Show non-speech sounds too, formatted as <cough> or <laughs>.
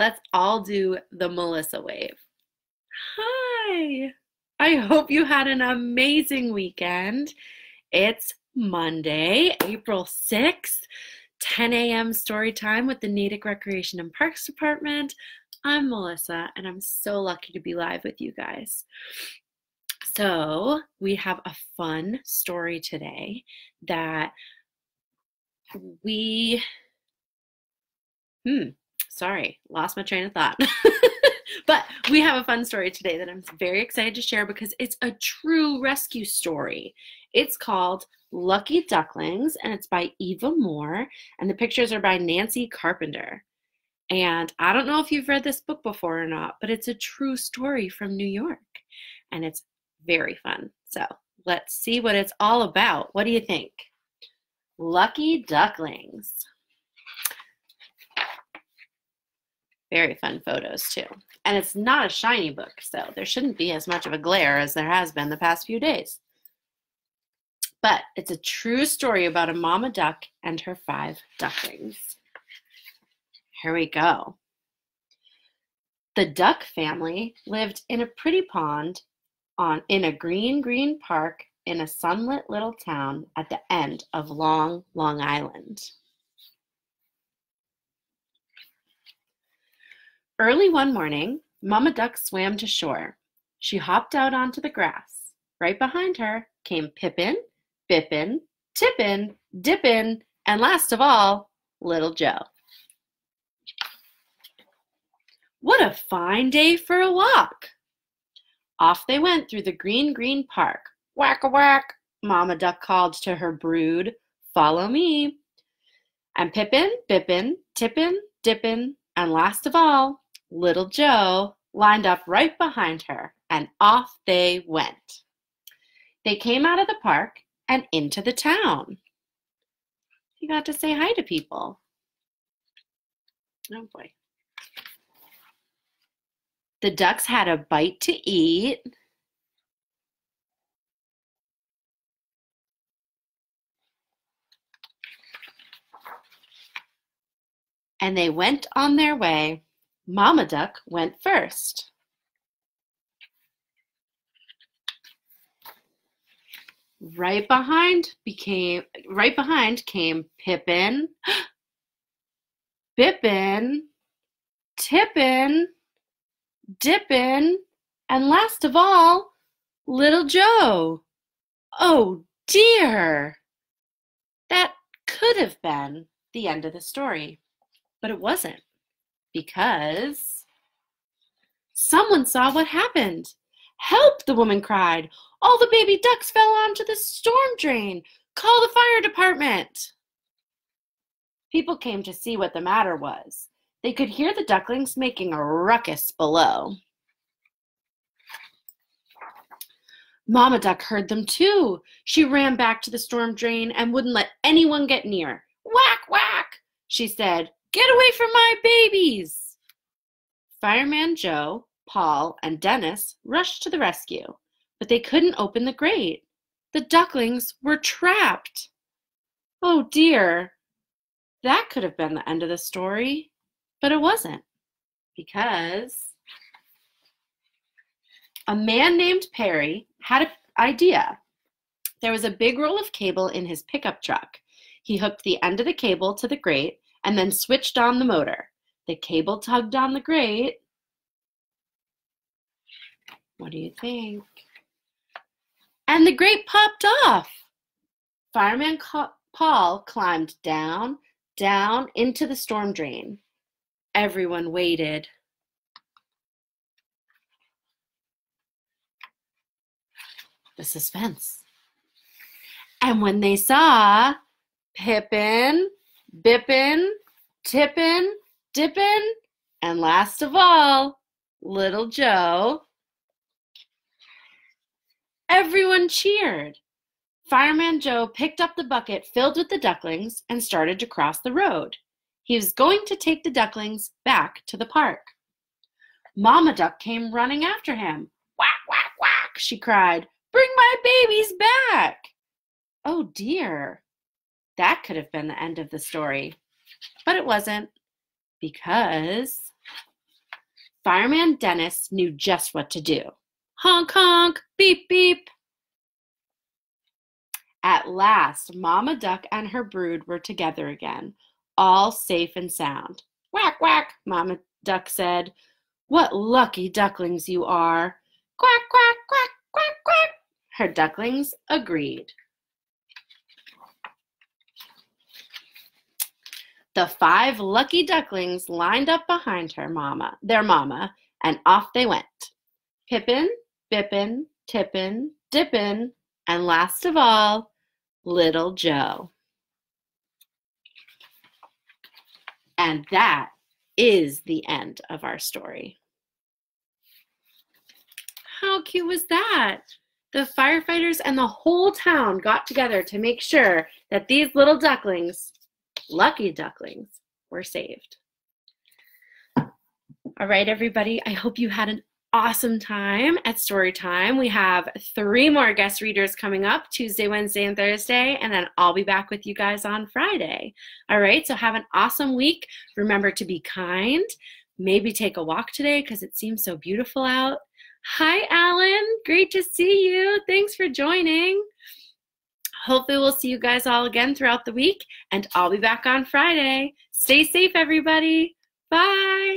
let's all do the Melissa wave. Hi. I hope you had an amazing weekend. It's Monday, April 6th, 10 a.m. story time with the Natick Recreation and Parks Department. I'm Melissa, and I'm so lucky to be live with you guys. So, we have a fun story today that we, hmm, sorry, lost my train of thought. <laughs> but we have a fun story today that I'm very excited to share because it's a true rescue story. It's called Lucky Ducklings and it's by Eva Moore, and the pictures are by Nancy Carpenter. And I don't know if you've read this book before or not, but it's a true story from New York and it's very fun. So let's see what it's all about. What do you think? Lucky Ducklings. Very fun photos too. And it's not a shiny book, so there shouldn't be as much of a glare as there has been the past few days. But it's a true story about a mama duck and her five ducklings. Here we go. The duck family lived in a pretty pond on in a green green park in a sunlit little town at the end of Long Long Island. Early one morning, Mama Duck swam to shore. She hopped out onto the grass. Right behind her came Pippin, Bippin, Tippin, Dippin, and last of all, Little Joe. What a fine day for a walk! Off they went through the green, green park. Whack a whack, Mama Duck called to her brood. Follow me. And Pippin, Bippin, Tippin, Dippin, and last of all, Little Joe lined up right behind her, and off they went. They came out of the park and into the town. You got to say hi to people. Oh boy. The ducks had a bite to eat. And they went on their way. Mama Duck went first. Right behind became right behind came Pippin, <gasps> Bippin, Tippin, Dippin, and last of all, Little Joe. Oh dear! That could have been the end of the story, but it wasn't because someone saw what happened. Help, the woman cried. All the baby ducks fell onto the storm drain. Call the fire department. People came to see what the matter was. They could hear the ducklings making a ruckus below. Mama Duck heard them too. She ran back to the storm drain and wouldn't let anyone get near. Whack, whack, she said. Get away from my babies! Fireman Joe, Paul, and Dennis rushed to the rescue, but they couldn't open the grate. The ducklings were trapped. Oh dear. That could have been the end of the story, but it wasn't because a man named Perry had an idea. There was a big roll of cable in his pickup truck. He hooked the end of the cable to the grate and then switched on the motor. The cable tugged on the grate. What do you think? And the grate popped off. Fireman Paul climbed down, down into the storm drain. Everyone waited. The suspense. And when they saw Pippin bippin, tippin, dippin, and last of all, little Joe. Everyone cheered. Fireman Joe picked up the bucket filled with the ducklings and started to cross the road. He was going to take the ducklings back to the park. Mama Duck came running after him. Whack, whack, whack, she cried. Bring my babies back. Oh dear, that could have been the end of the story. But it wasn't because Fireman Dennis knew just what to do. Honk, honk, beep, beep. At last, Mama Duck and her brood were together again, all safe and sound. Quack, quack, Mama Duck said. What lucky ducklings you are. Quack, quack, quack, quack, quack. Her ducklings agreed. The five lucky ducklings lined up behind her mama, their mama, and off they went. Pippin, Bippin, Tippin, Dippin, and last of all, Little Joe. And that is the end of our story. How cute was that? The firefighters and the whole town got together to make sure that these little ducklings, lucky ducklings, were saved. All right, everybody, I hope you had an awesome time at story time. We have three more guest readers coming up Tuesday, Wednesday, and Thursday, and then I'll be back with you guys on Friday. All right, so have an awesome week. Remember to be kind. Maybe take a walk today because it seems so beautiful out. Hi, Alan. Great to see you. Thanks for joining. Hopefully, we'll see you guys all again throughout the week, and I'll be back on Friday. Stay safe, everybody. Bye.